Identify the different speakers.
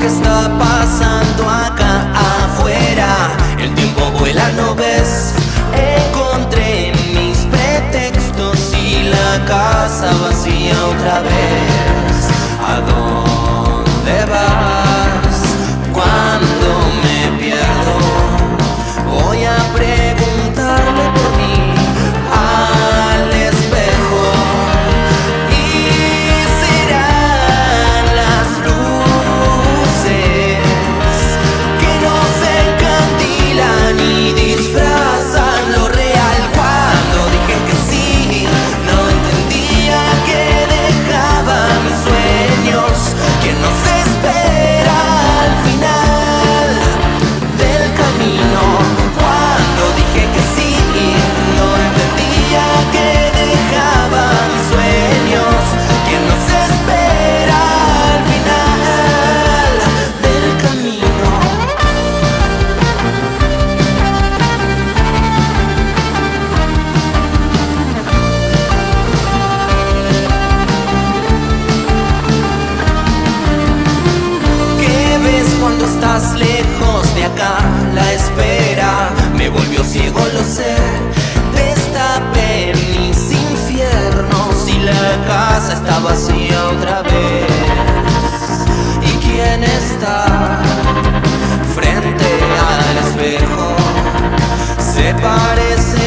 Speaker 1: que está passando. vacía otra vez. ¿Y quién está frente al espejo? Se parece.